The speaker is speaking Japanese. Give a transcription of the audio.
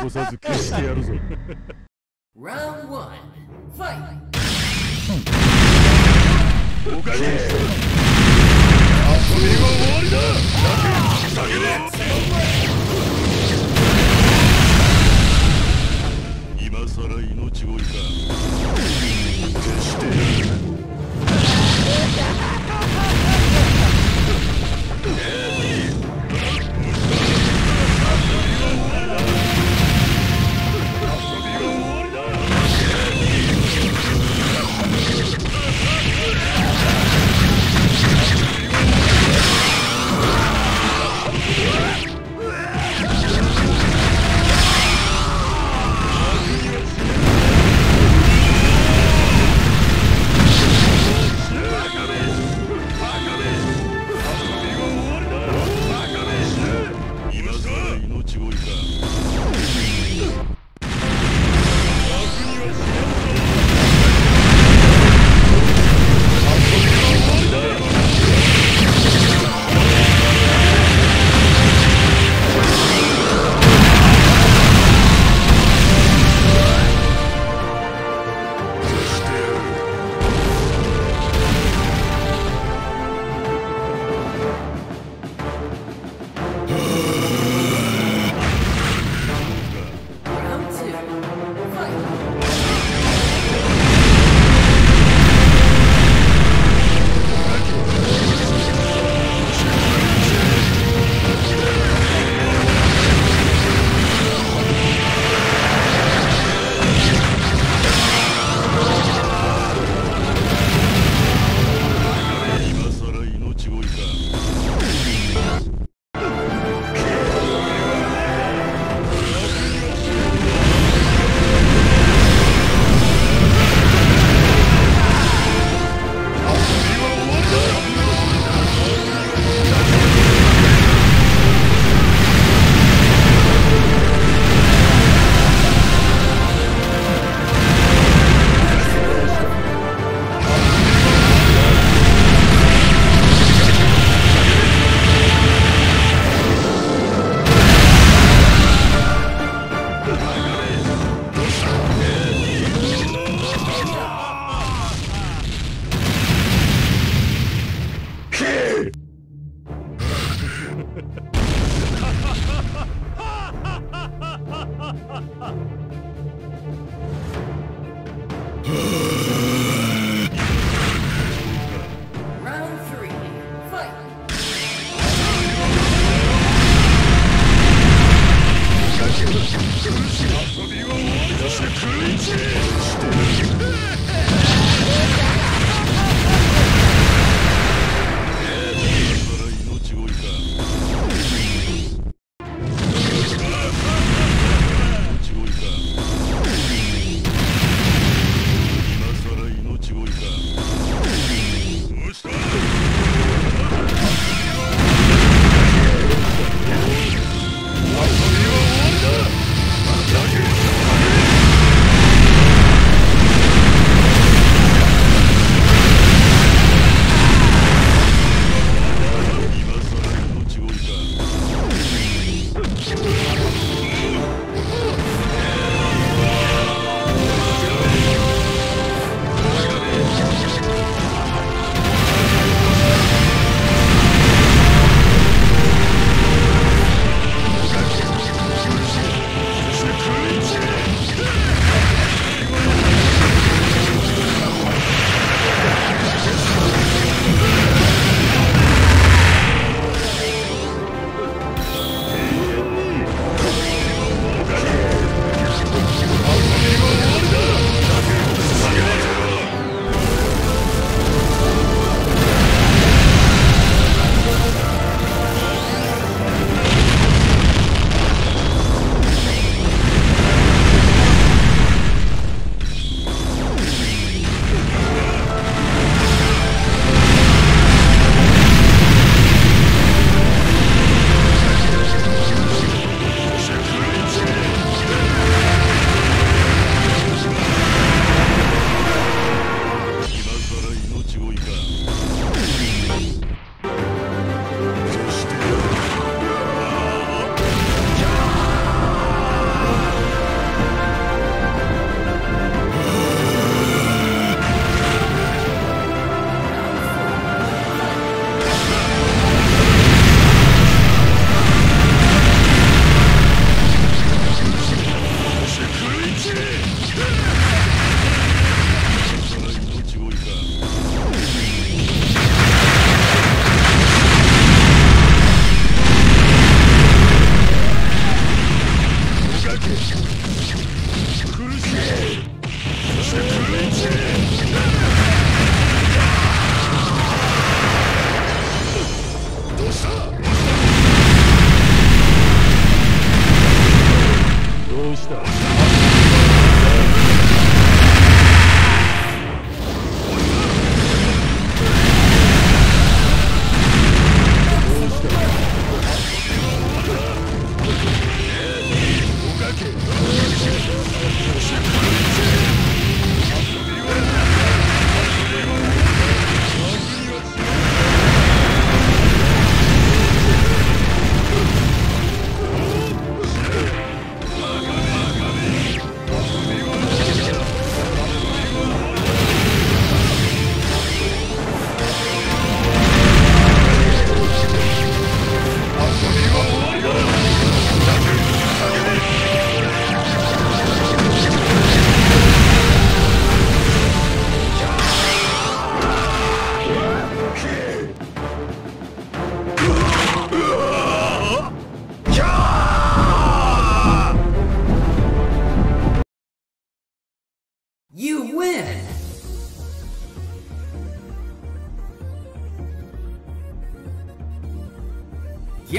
残さず消してやるぞ Round one, fight! は終わりだ。Ugh.